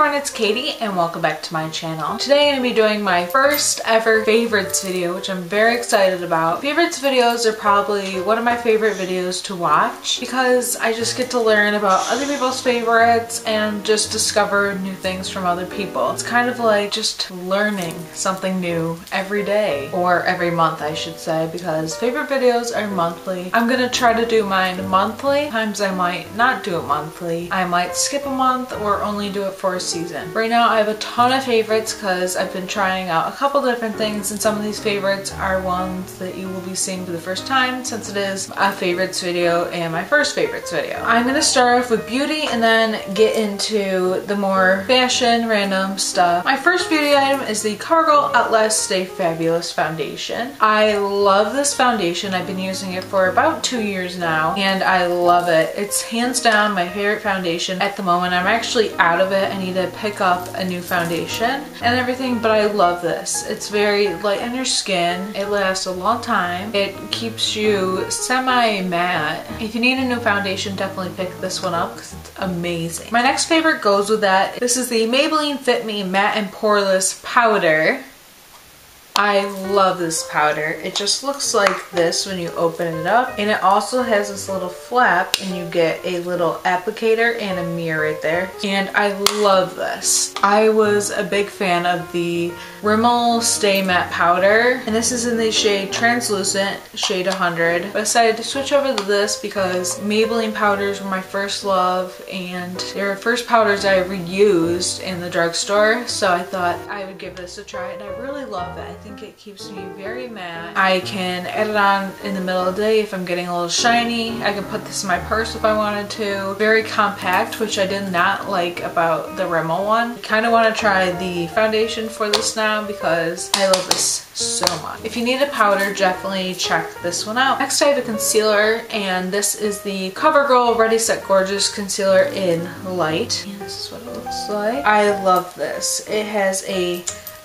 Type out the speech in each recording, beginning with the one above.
everyone, it's Katie and welcome back to my channel. Today I'm going to be doing my first ever favorites video, which I'm very excited about. Favorites videos are probably one of my favorite videos to watch because I just get to learn about other people's favorites and just discover new things from other people. It's kind of like just learning something new every day or every month I should say because favorite videos are monthly. I'm going to try to do mine monthly. Times I might not do it monthly. I might skip a month or only do it for a season. Right now I have a ton of favorites because I've been trying out a couple different things and some of these favorites are ones that you will be seeing for the first time since it is a favorites video and my first favorites video. I'm going to start off with beauty and then get into the more fashion random stuff. My first beauty item is the CoverGirl Outlast Stay Fabulous Foundation. I love this foundation. I've been using it for about two years now and I love it. It's hands down my favorite foundation at the moment. I'm actually out of it. I need to pick up a new foundation and everything, but I love this. It's very light on your skin. It lasts a long time. It keeps you semi-matte. If you need a new foundation, definitely pick this one up because it's amazing. My next favorite goes with that. This is the Maybelline Fit Me Matte and Poreless Powder. I love this powder. It just looks like this when you open it up. And it also has this little flap and you get a little applicator and a mirror right there. And I love this. I was a big fan of the Rimmel Stay Matte Powder. And this is in the shade Translucent, shade 100. But I decided to switch over to this because Maybelline powders were my first love and they were first powders I ever used in the drugstore. So I thought I would give this a try and I really love it. Think it keeps me very matte. I can add it on in the middle of the day if I'm getting a little shiny. I can put this in my purse if I wanted to. Very compact, which I did not like about the Rimmel one. I kind of want to try the foundation for this now because I love this so much. If you need a powder, definitely check this one out. Next I have a concealer and this is the CoverGirl Ready Set Gorgeous Concealer in Light. And this is what it looks like. I love this. It has a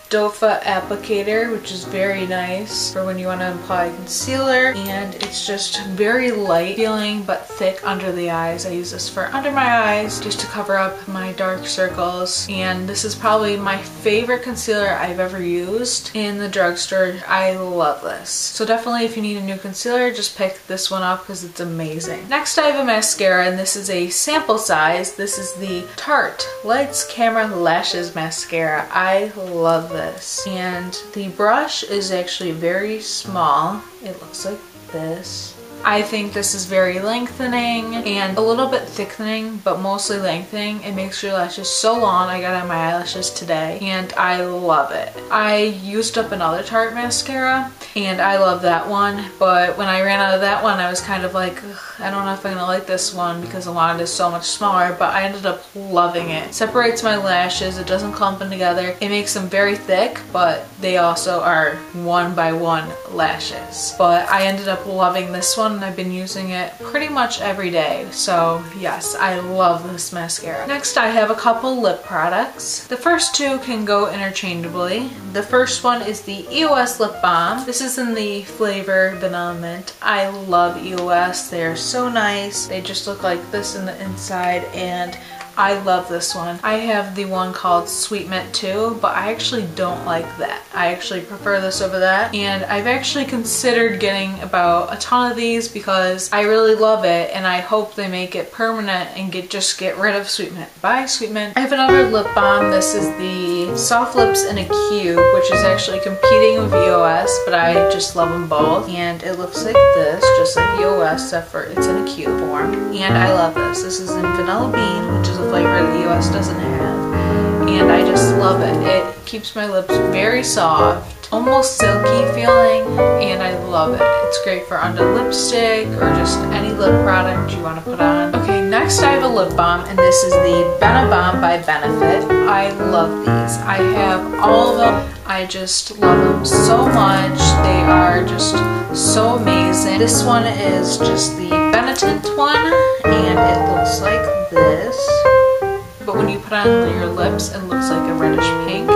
foot applicator which is very nice for when you want to apply concealer and it's just very light feeling but thick under the eyes. I use this for under my eyes just to cover up my dark circles and this is probably my favorite concealer I've ever used in the drugstore. I love this. So definitely if you need a new concealer just pick this one up because it's amazing. Next I have a mascara and this is a sample size. This is the Tarte Lights Camera Lashes Mascara. I love this. And the brush is actually very small. It looks like this. I think this is very lengthening and a little bit thickening, but mostly lengthening. It makes your lashes so long. I got on my eyelashes today and I love it. I used up another Tarte mascara and I love that one, but when I ran out of that one, I was kind of like, I don't know if I'm gonna like this one because the wand is so much smaller, but I ended up loving it. Separates my lashes, it doesn't clump them together. It makes them very thick, but they also are one by one lashes. But I ended up loving this one and I've been using it pretty much every day. So yes, I love this mascara. Next I have a couple lip products. The first two can go interchangeably. The first one is the EOS Lip Balm. This is in the flavor Vanilla Mint. I love EOS. They're so nice. They just look like this in the inside and I love this one. I have the one called Sweet Mint too, but I actually don't like that. I actually prefer this over that. And I've actually considered getting about a ton of these because I really love it and I hope they make it permanent and get just get rid of Sweet Mint. Bye Sweet Mint. I have another lip balm. This is the Soft Lips in a Cube, which is actually competing with EOS, but I just love them both. And it looks like this, just like EOS, except for it's in a cube form. And I love this. This is in Vanilla Bean, which is a flavor the U.S. doesn't have. And I just love it. It keeps my lips very soft, almost silky feeling, and I love it. It's great for under lipstick or just any lip product you want to put on. Okay, next I have a lip balm, and this is the BeneBalm by Benefit. I love these. I have all of them. I just love them so much. They are just so amazing. This one is just the Benetint one, and it looks like this put on your lips and looks like a reddish pink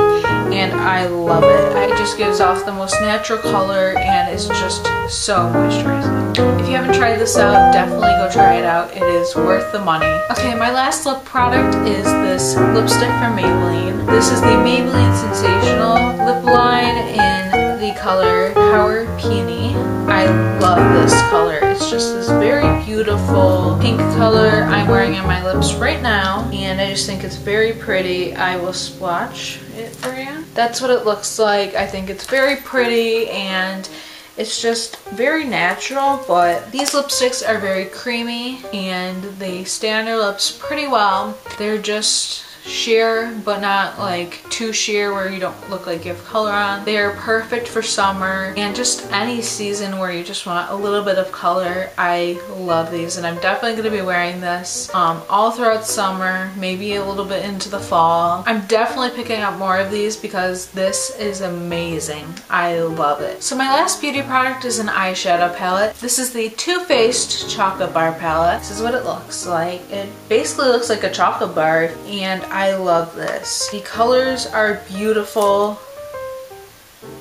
and I love it. It just gives off the most natural color and it's just so moisturizing. If you haven't tried this out, definitely go try it out. It is worth the money. Okay, my last lip product is this lipstick from Maybelline. This is the Maybelline Sensational lip line in the color Power Peony. I love this color. Just this very beautiful pink color I'm wearing on my lips right now and I just think it's very pretty. I will swatch it for you. That's what it looks like. I think it's very pretty and it's just very natural, but these lipsticks are very creamy and they stay on your lips pretty well. They're just sheer but not like too sheer where you don't look like you have color on. They are perfect for summer and just any season where you just want a little bit of color. I love these and I'm definitely going to be wearing this um, all throughout summer, maybe a little bit into the fall. I'm definitely picking up more of these because this is amazing. I love it. So my last beauty product is an eyeshadow palette. This is the Too Faced Chocolate Bar palette. This is what it looks like. It basically looks like a chocolate bar and I love this. The colors are beautiful.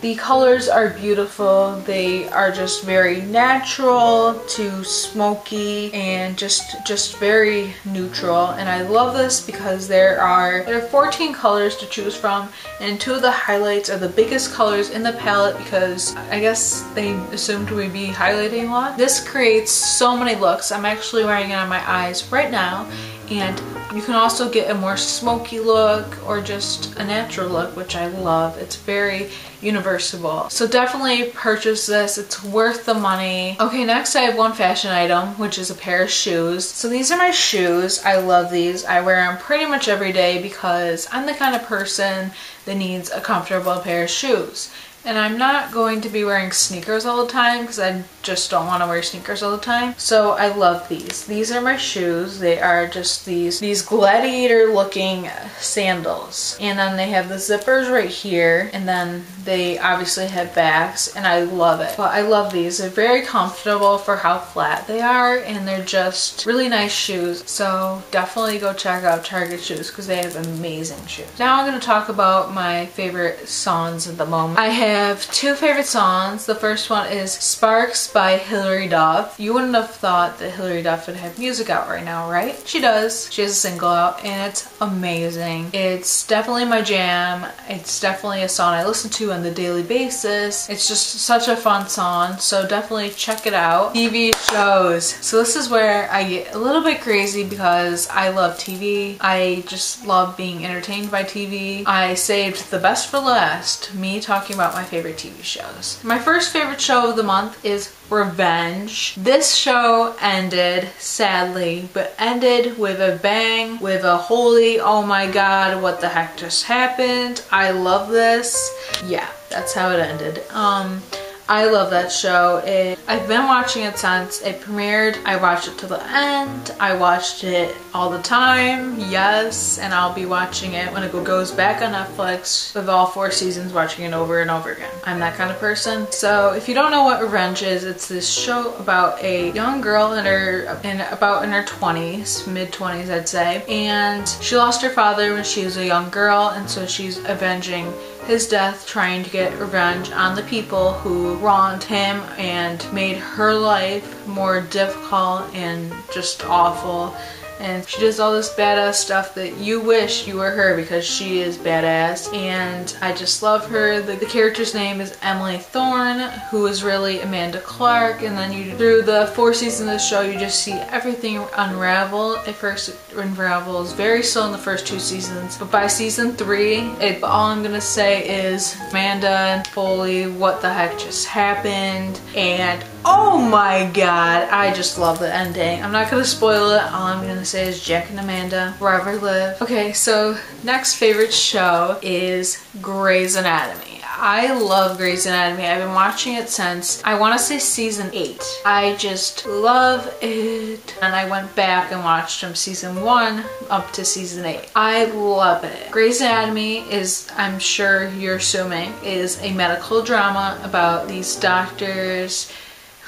The colors are beautiful. They are just very natural to smoky and just just very neutral. And I love this because there are there are 14 colors to choose from and two of the highlights are the biggest colors in the palette because I guess they assumed we'd be highlighting a lot. This creates so many looks. I'm actually wearing it on my eyes right now and you can also get a more smoky look or just a natural look which I love. It's very universal. So definitely purchase this. It's worth the money. Okay, next I have one fashion item, which is a pair of shoes. So these are my shoes. I love these. I wear them pretty much every day because I'm the kind of person that needs a comfortable pair of shoes. And I'm not going to be wearing sneakers all the time because I just don't want to wear sneakers all the time. So I love these. These are my shoes. They are just these, these gladiator looking sandals. And then they have the zippers right here. And then they obviously have backs and I love it. But I love these. They're very comfortable for how flat they are and they're just really nice shoes. So definitely go check out Target shoes because they have amazing shoes. Now I'm going to talk about my favorite songs at the moment. I have two favorite songs. The first one is Sparks by Hilary Duff. You wouldn't have thought that Hilary Duff would have music out right now, right? She does. She has a single out and it's amazing. It's definitely my jam. It's definitely a song I listen to on the daily basis. It's just such a fun song, so definitely check it out. TV shows. So this is where I get a little bit crazy because I love TV. I just love being entertained by TV. I saved the best for last, me talking about my favorite TV shows. My first favorite show of the month is Revenge. This show ended, sadly, but ended with a bang, with a holy, oh my god, what the heck just happened? I love this. Yeah, that's how it ended. Um, I love that show. It, I've been watching it since it premiered. I watched it to the end. I watched it all the time, yes, and I'll be watching it when it goes back on Netflix with all four seasons, watching it over and over again. I'm that kind of person. So if you don't know what Revenge is, it's this show about a young girl in her, in about in her 20s, mid 20s I'd say, and she lost her father when she was a young girl, and so she's avenging his death trying to get revenge on the people who wronged him and made her life more difficult and just awful and she does all this badass stuff that you wish you were her because she is badass and I just love her. The, the character's name is Emily Thorne who is really Amanda Clarke. and then you through the four seasons of the show you just see everything unravel. At first unravels very slow in the first two seasons but by season three it, all I'm gonna say is Amanda and Foley what the heck just happened and oh my god I just love the ending. I'm not gonna spoil it all I'm gonna say is Jack and Amanda, wherever live. Okay, so next favorite show is Grey's Anatomy. I love Grey's Anatomy. I've been watching it since, I want to say season 8. I just love it. And I went back and watched from season 1 up to season 8. I love it. Grey's Anatomy is, I'm sure you're assuming, is a medical drama about these doctors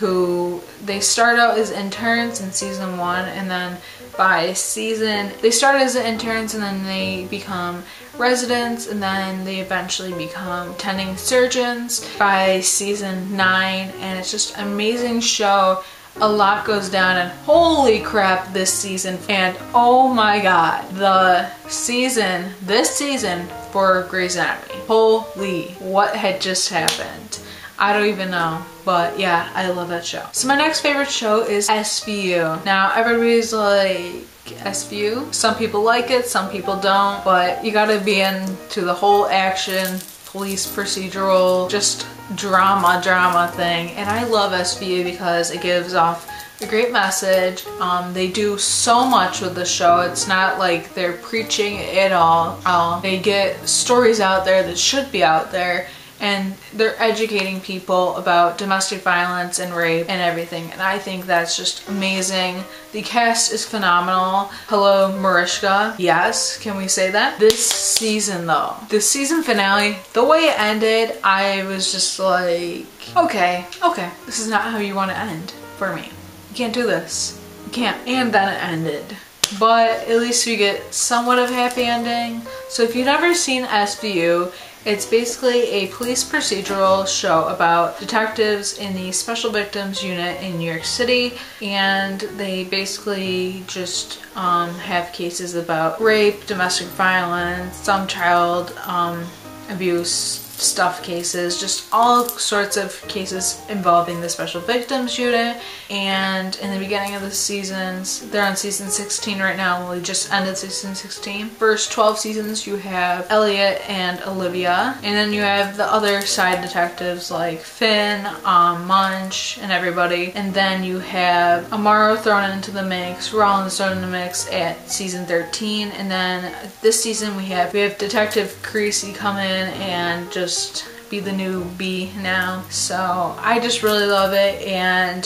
who they start out as interns in season one and then by season. They start as interns and then they become residents and then they eventually become tending surgeons by season nine. And it's just amazing show. A lot goes down and holy crap this season. And oh my god the season this season for Grey's Anatomy. Holy what had just happened I don't even know but yeah I love that show so my next favorite show is SVU now everybody's like SVU some people like it some people don't but you gotta be into the whole action police procedural, just drama, drama thing. And I love SVU because it gives off a great message. Um, they do so much with the show. It's not like they're preaching at all. Um, they get stories out there that should be out there and they're educating people about domestic violence and rape and everything and I think that's just amazing. The cast is phenomenal. Hello Mariska. Yes, can we say that? This season though, the season finale, the way it ended, I was just like, okay, okay, this is not how you want to end for me. You can't do this. You can't. And then it ended but at least we get somewhat of a happy ending. So if you've never seen SVU, it's basically a police procedural show about detectives in the Special Victims Unit in New York City and they basically just um, have cases about rape, domestic violence, some child um, abuse, stuff cases, just all sorts of cases involving the Special Victims Unit. And in the beginning of the seasons, they're on season 16 right now. We just ended season 16. First 12 seasons, you have Elliot and Olivia. And then you have the other side detectives like Fin, um, Munch, and everybody. And then you have Amaro thrown into the mix, Rollins thrown in the mix at season 13. And then this season we have we have Detective Carisi come in and just just be the new B now. So I just really love it and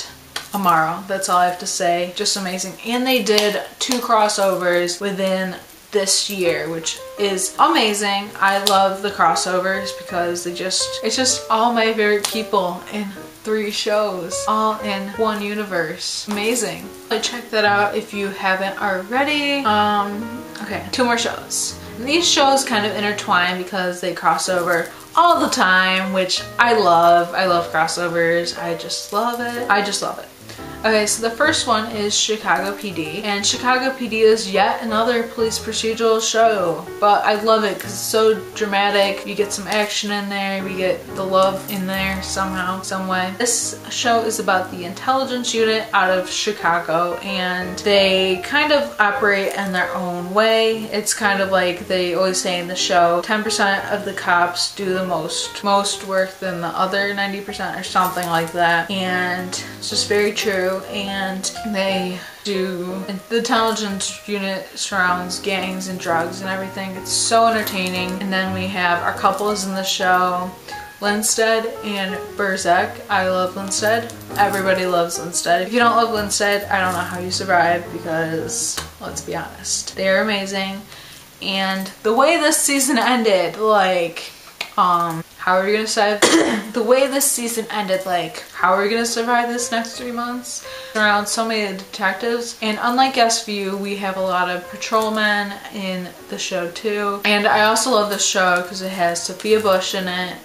Amaro, that's all I have to say. Just amazing. And they did two crossovers within this year, which is amazing. I love the crossovers because they just, it's just all my favorite people in three shows all in one universe. Amazing. Check that out if you haven't already. Um, okay, two more shows. And these shows kind of intertwine because they cross over all the time, which I love. I love crossovers. I just love it. I just love it. Okay, so the first one is Chicago PD, and Chicago PD is yet another police procedural show, but I love it because it's so dramatic. You get some action in there, we get the love in there somehow, some way. This show is about the intelligence unit out of Chicago, and they kind of operate in their own way. It's kind of like they always say in the show, 10% of the cops do the most most work than the other 90% or something like that, and it's just very true and they do the intelligence unit surrounds gangs and drugs and everything. It's so entertaining. And then we have our couples in the show. Linstead and Burzek. I love Linstead. Everybody loves Linstead. If you don't love Linstead, I don't know how you survive because, let's be honest, they're amazing. And the way this season ended, like, um, how are we gonna survive? the way this season ended, like, how are we gonna survive this next three months? Around so many detectives, and unlike SVU, we have a lot of patrolmen in the show too. And I also love the show because it has Sophia Bush in it.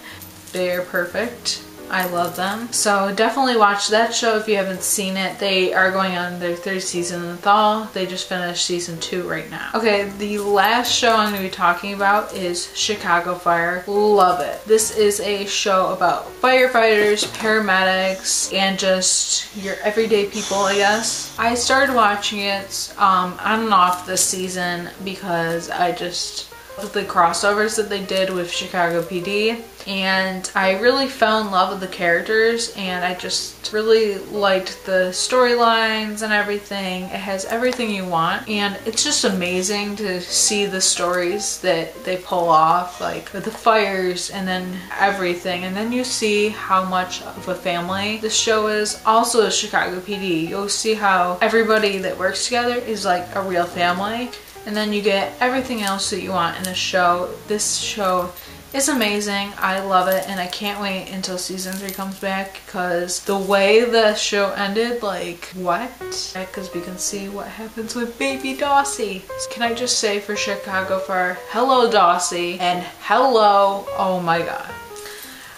They're perfect. I love them. So definitely watch that show if you haven't seen it. They are going on their third season in the fall. They just finished season two right now. Okay, the last show I'm going to be talking about is Chicago Fire. Love it. This is a show about firefighters, paramedics, and just your everyday people, I guess. I started watching it um, on and off this season because I just the crossovers that they did with Chicago PD and I really fell in love with the characters and I just really liked the storylines and everything. It has everything you want and it's just amazing to see the stories that they pull off like the fires and then everything and then you see how much of a family the show is. Also Chicago PD, you'll see how everybody that works together is like a real family and then you get everything else that you want in a show. This show is amazing. I love it and I can't wait until season 3 comes back because the way the show ended, like, what? Because we can see what happens with baby Dawsey. Can I just say for Chicago Fire, hello Dawsey and hello, oh my god.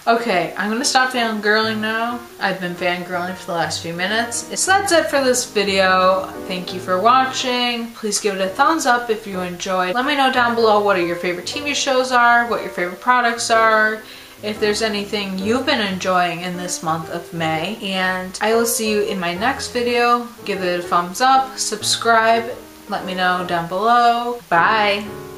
Okay, I'm gonna stop fangirling now. I've been fangirling for the last few minutes. So that's it for this video. Thank you for watching. Please give it a thumbs up if you enjoyed. Let me know down below what are your favorite TV shows are, what your favorite products are, if there's anything you've been enjoying in this month of May. And I will see you in my next video. Give it a thumbs up, subscribe, let me know down below. Bye!